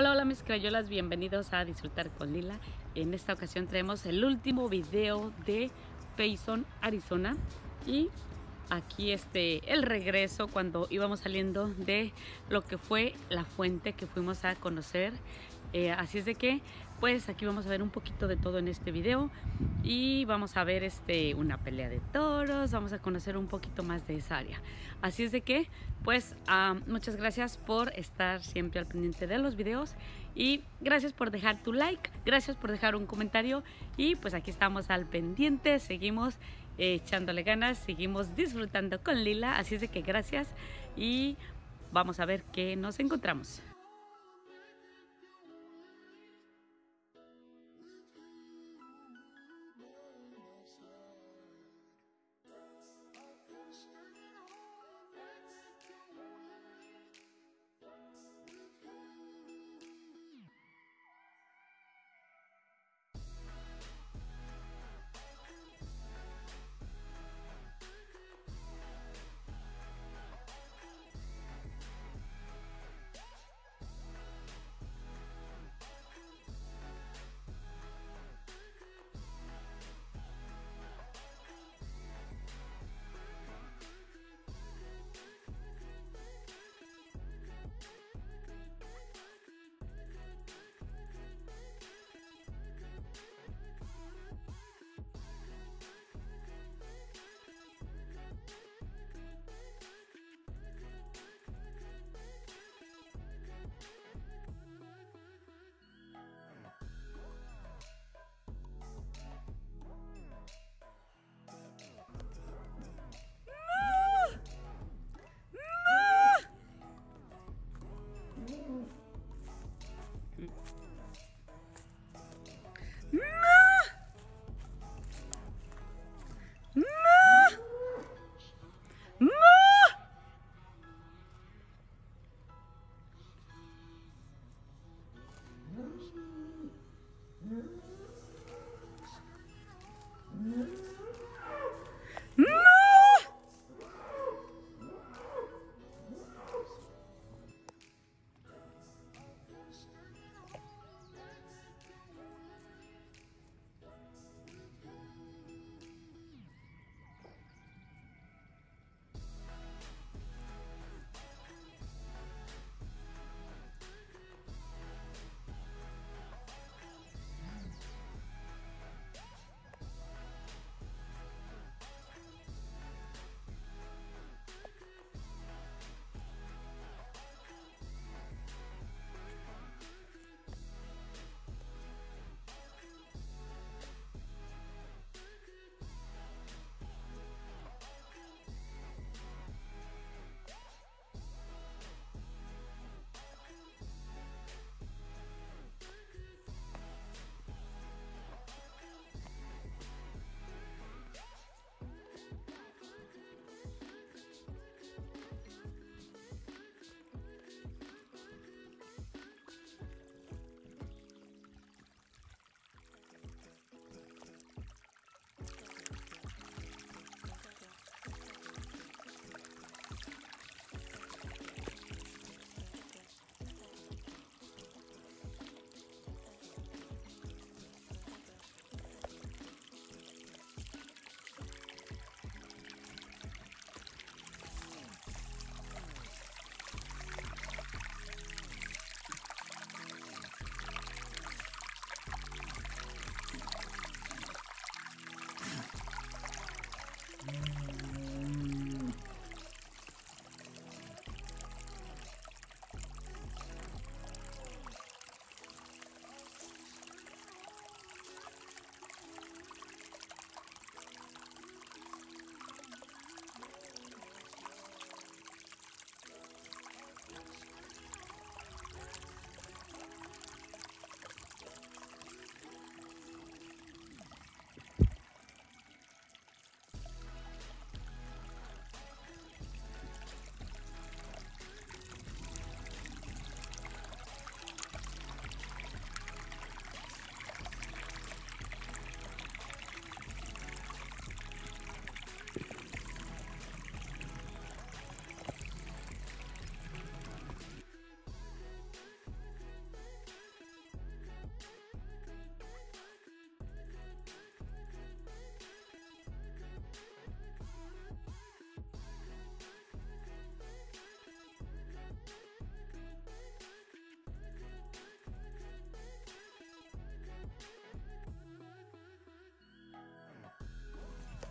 Hola, hola mis crayolas, bienvenidos a Disfrutar con Lila. En esta ocasión traemos el último video de Payson, Arizona. Y aquí este, el regreso cuando íbamos saliendo de lo que fue la fuente que fuimos a conocer. Eh, así es de que, pues aquí vamos a ver un poquito de todo en este video y vamos a ver este, una pelea de toros, vamos a conocer un poquito más de esa área. Así es de que, pues ah, muchas gracias por estar siempre al pendiente de los videos y gracias por dejar tu like, gracias por dejar un comentario y pues aquí estamos al pendiente, seguimos echándole ganas, seguimos disfrutando con Lila, así es de que gracias y vamos a ver qué nos encontramos.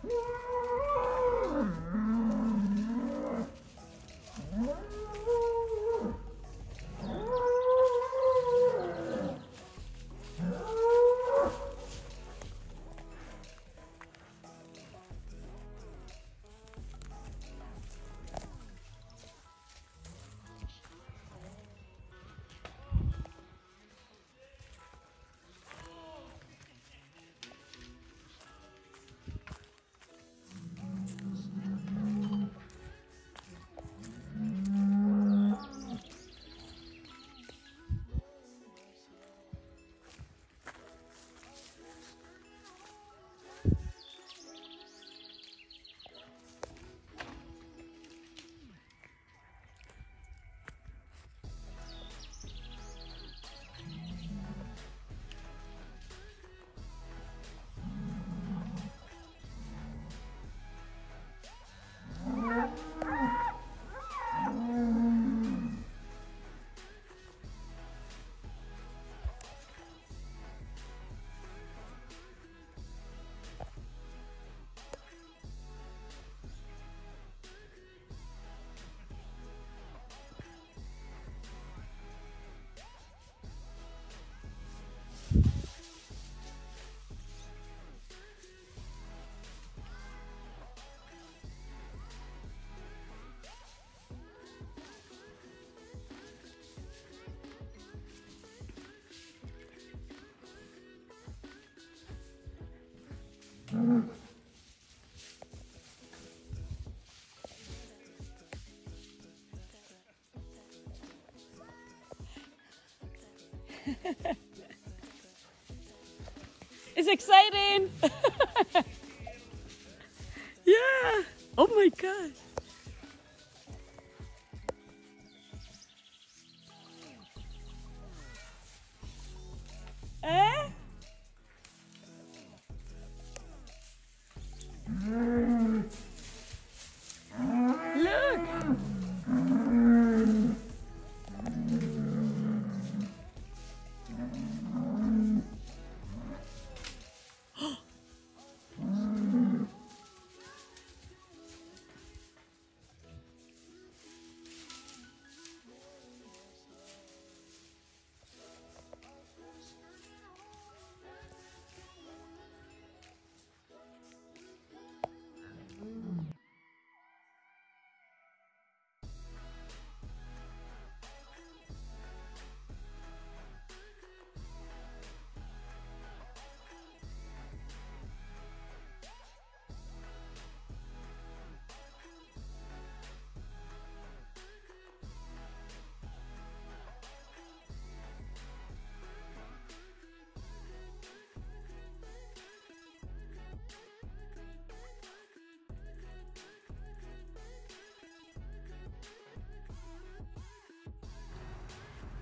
Yeah. It's exciting. yeah. Oh my God.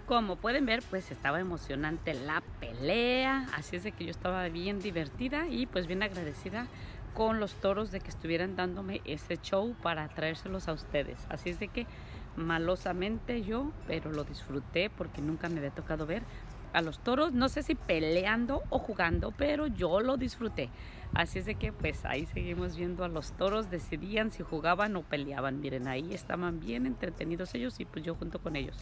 Como pueden ver, pues estaba emocionante la pelea, así es de que yo estaba bien divertida y pues bien agradecida con los toros de que estuvieran dándome ese show para traérselos a ustedes. Así es de que malosamente yo, pero lo disfruté porque nunca me había tocado ver a los toros, no sé si peleando o jugando, pero yo lo disfruté. Así es de que pues ahí seguimos viendo a los toros, decidían si jugaban o peleaban. Miren, ahí estaban bien entretenidos ellos y pues yo junto con ellos.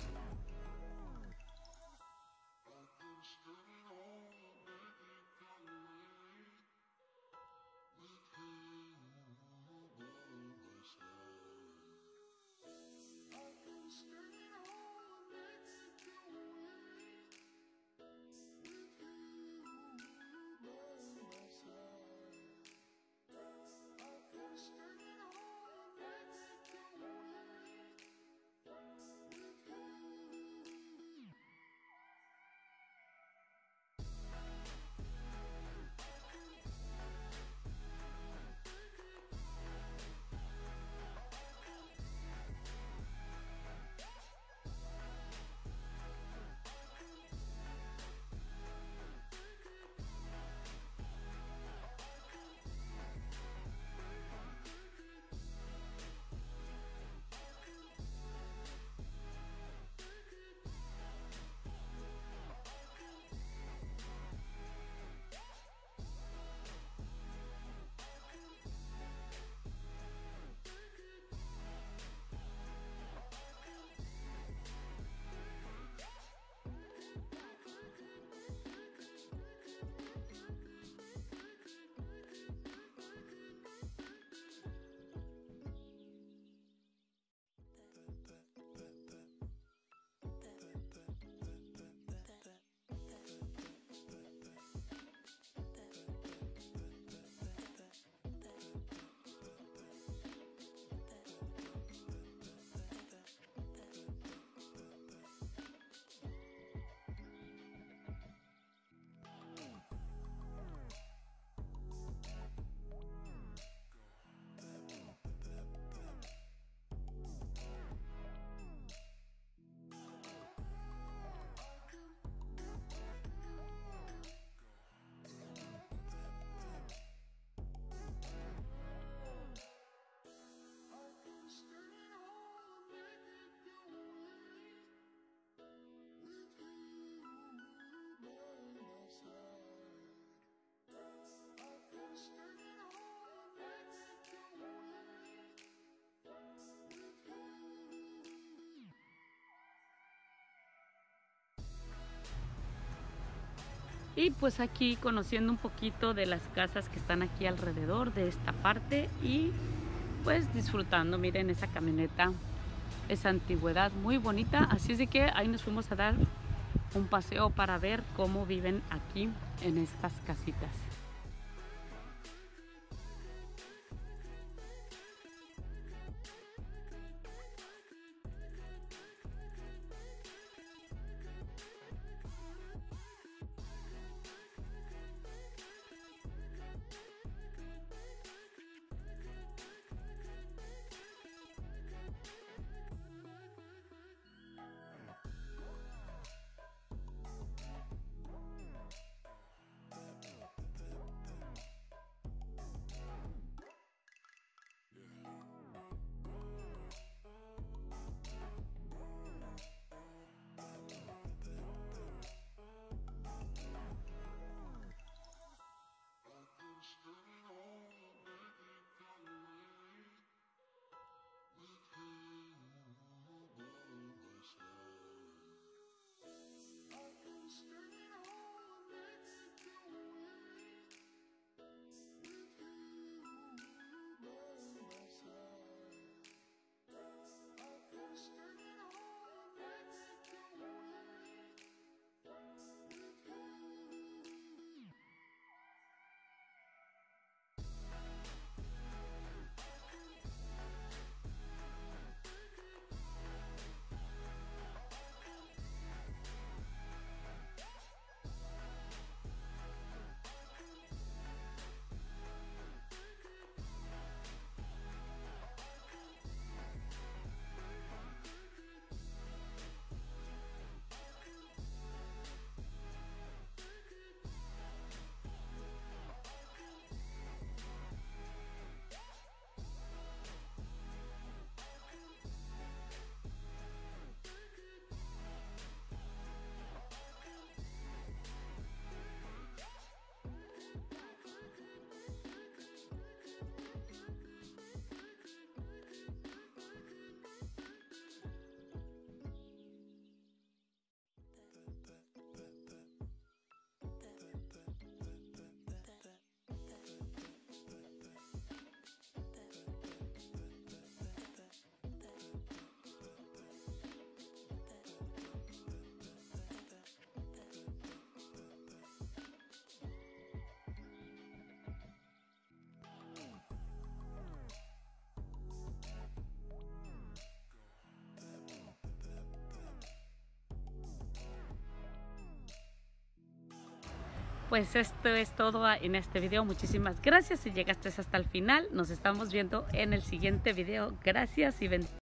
Y pues aquí conociendo un poquito de las casas que están aquí alrededor de esta parte y pues disfrutando, miren esa camioneta, esa antigüedad muy bonita. Así es que ahí nos fuimos a dar un paseo para ver cómo viven aquí en estas casitas. Pues esto es todo en este video. Muchísimas gracias si llegaste hasta el final. Nos estamos viendo en el siguiente video. Gracias y bendiciones.